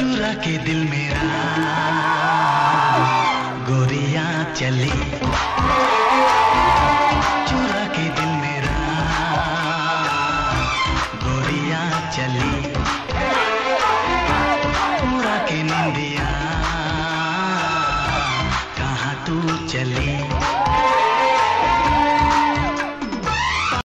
के दिल मेरा। गोरिया चली। चुरा के दिल मेरा। गोरिया चली। पूरा के निंदिया। कहाँ तू चली?